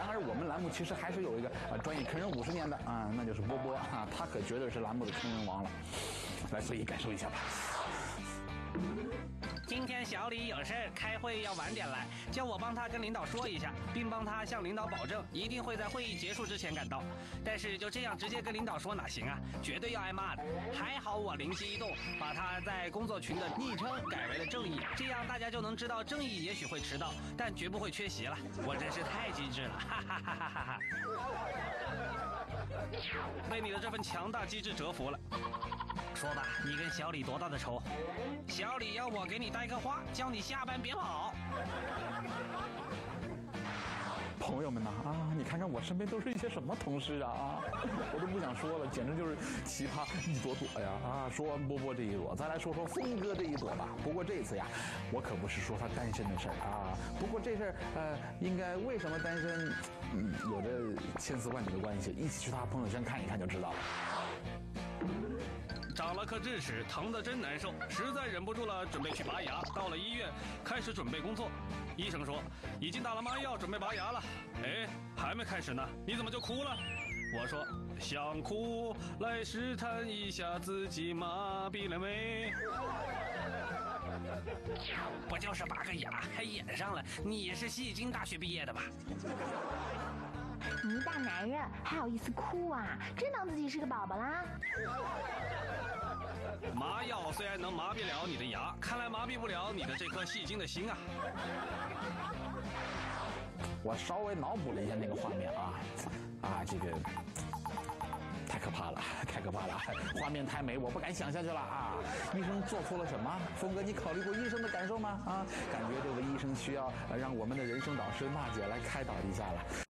然而我们栏目其实还是有一个啊专业坑人五十年的啊，那就是波波啊，他可绝对是栏目的坑人王了。来，所以感受一下吧。今天小李有事儿，开会要晚点来，叫我帮他跟领导说一下，并帮他向领导保证，一定会在会议结束之前赶到。但是就这样直接跟领导说哪行啊？绝对要挨骂的。还好我灵机一动，把他在工作群的昵称改为了正义，这样大家就能知道正义也许会迟到，但绝不会缺席了。我真是太机智了，哈哈哈哈哈哈！被你的这份强大机智折服了。说吧，你跟小李多大的仇？小李要我给你带个话，叫你下班别跑。朋友们呐啊，你看看我身边都是一些什么同事啊啊，我都不想说了，简直就是奇葩一朵朵呀啊！说完波波这一朵，再来说说峰哥这一朵吧。不过这次呀，我可不是说他单身的事儿啊。不过这事儿呃，应该为什么单身，嗯，有着千丝万缕的关系。一起去他朋友圈看一看就知道了。长了颗智齿，疼得真难受，实在忍不住了，准备去拔牙。到了医院，开始准备工作。医生说已经打了麻药，准备拔牙了。哎，还没开始呢，你怎么就哭了？我说想哭，来试探一下自己麻痹了没？不就是拔个牙，还演上了？你是戏精大学毕业的吧？你一大男人还好意思哭啊？真当自己是个宝宝啦？麻药虽然能麻痹了你的牙，看来麻痹不了你的这颗戏精的心啊！我稍微脑补了一下那个画面啊，啊，这个太可怕了，太可怕了，画面太美，我不敢想下去了啊！医生做错了什么？峰哥，你考虑过医生的感受吗？啊，感觉这个医生需要让我们的人生导师娜姐来开导一下了。